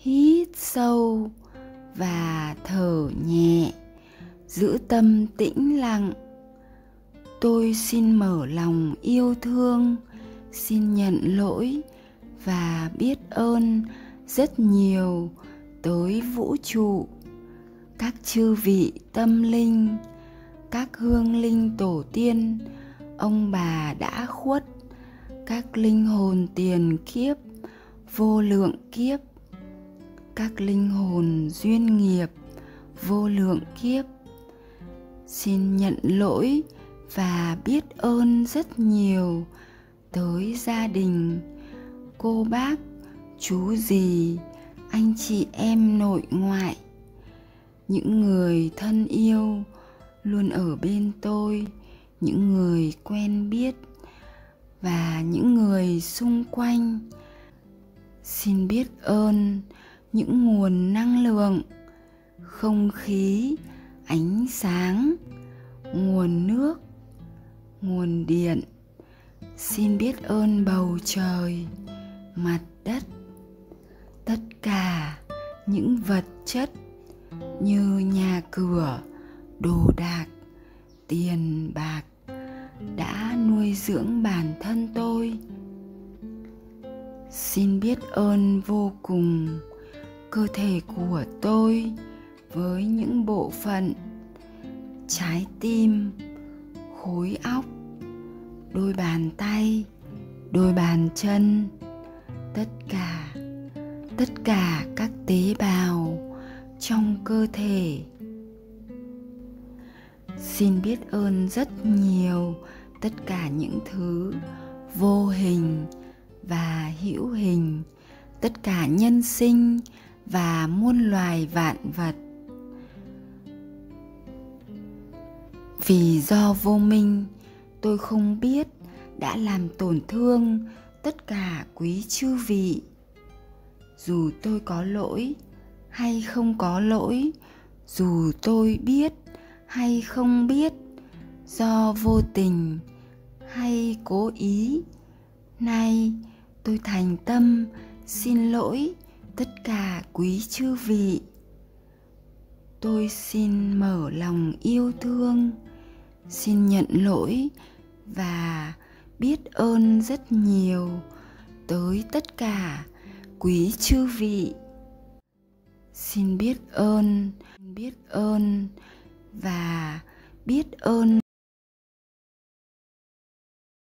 hít sâu và thở nhẹ, giữ tâm tĩnh lặng. Tôi xin mở lòng yêu thương, xin nhận lỗi và biết ơn rất nhiều tới vũ trụ, các chư vị tâm linh, các hương linh tổ tiên, ông bà đã khuất, các linh hồn tiền kiếp, vô lượng kiếp các linh hồn duyên nghiệp, vô lượng kiếp. Xin nhận lỗi và biết ơn rất nhiều tới gia đình, cô bác, chú dì, anh chị em nội ngoại, những người thân yêu luôn ở bên tôi, những người quen biết và những người xung quanh. Xin biết ơn những nguồn năng lượng, không khí, ánh sáng, nguồn nước, nguồn điện. Xin biết ơn bầu trời, mặt đất, tất cả những vật chất như nhà cửa, đồ đạc, tiền bạc đã nuôi dưỡng bản thân tôi. Xin biết ơn vô cùng cơ thể của tôi với những bộ phận trái tim, khối óc, đôi bàn tay, đôi bàn chân, tất cả tất cả các tế bào trong cơ thể. Xin biết ơn rất nhiều tất cả những thứ vô hình và hữu hình, tất cả nhân sinh và muôn loài vạn vật. Vì do vô minh, tôi không biết đã làm tổn thương tất cả quý chư vị. Dù tôi có lỗi hay không có lỗi, dù tôi biết hay không biết, do vô tình hay cố ý, nay tôi thành tâm xin lỗi tất cả quý chư vị. Tôi xin mở lòng yêu thương, xin nhận lỗi và biết ơn rất nhiều tới tất cả quý chư vị. Xin biết ơn biết ơn và biết ơn